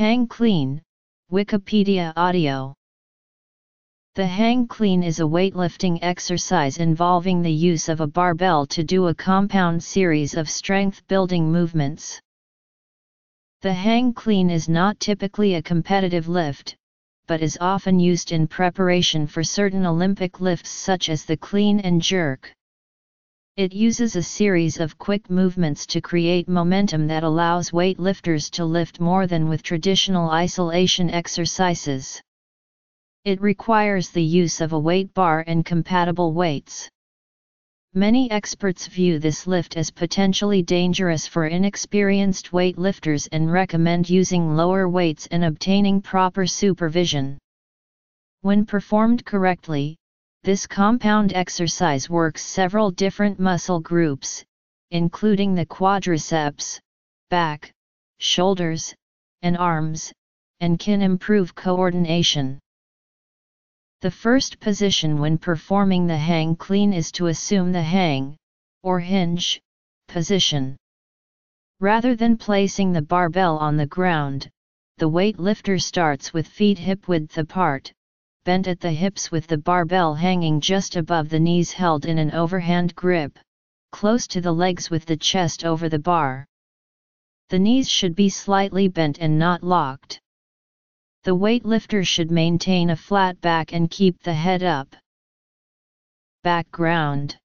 Hang Clean, Wikipedia Audio The hang clean is a weightlifting exercise involving the use of a barbell to do a compound series of strength-building movements. The hang clean is not typically a competitive lift, but is often used in preparation for certain Olympic lifts such as the clean and jerk. It uses a series of quick movements to create momentum that allows weightlifters to lift more than with traditional isolation exercises. It requires the use of a weight bar and compatible weights. Many experts view this lift as potentially dangerous for inexperienced weightlifters and recommend using lower weights and obtaining proper supervision. When performed correctly, this compound exercise works several different muscle groups, including the quadriceps, back, shoulders, and arms, and can improve coordination. The first position when performing the hang clean is to assume the hang, or hinge, position. Rather than placing the barbell on the ground, the weightlifter starts with feet hip width apart, bent at the hips with the barbell hanging just above the knees held in an overhand grip, close to the legs with the chest over the bar. The knees should be slightly bent and not locked. The weightlifter should maintain a flat back and keep the head up. Background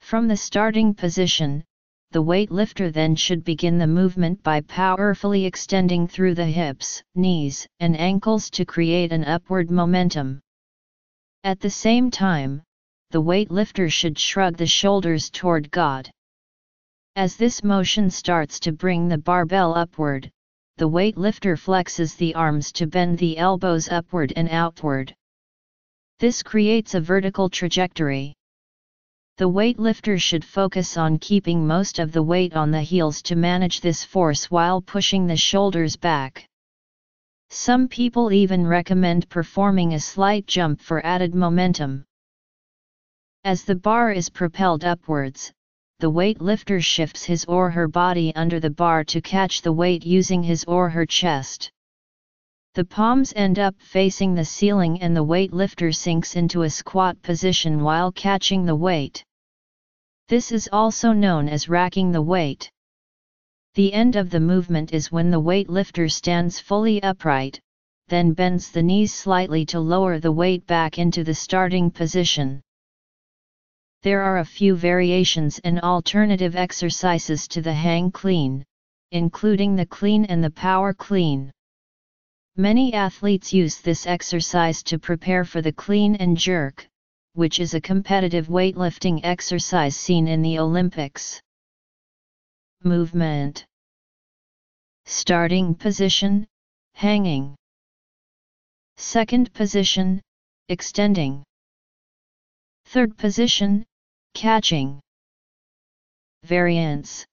From the starting position, the weightlifter then should begin the movement by powerfully extending through the hips, knees, and ankles to create an upward momentum. At the same time, the weightlifter should shrug the shoulders toward God. As this motion starts to bring the barbell upward, the weightlifter flexes the arms to bend the elbows upward and outward. This creates a vertical trajectory. The weightlifter should focus on keeping most of the weight on the heels to manage this force while pushing the shoulders back. Some people even recommend performing a slight jump for added momentum. As the bar is propelled upwards, the weightlifter shifts his or her body under the bar to catch the weight using his or her chest. The palms end up facing the ceiling and the weightlifter sinks into a squat position while catching the weight. This is also known as racking the weight. The end of the movement is when the weightlifter stands fully upright, then bends the knees slightly to lower the weight back into the starting position. There are a few variations and alternative exercises to the hang clean, including the clean and the power clean. Many athletes use this exercise to prepare for the clean and jerk, which is a competitive weightlifting exercise seen in the Olympics. Movement Starting position, hanging. Second position, extending. Third position, catching. Variants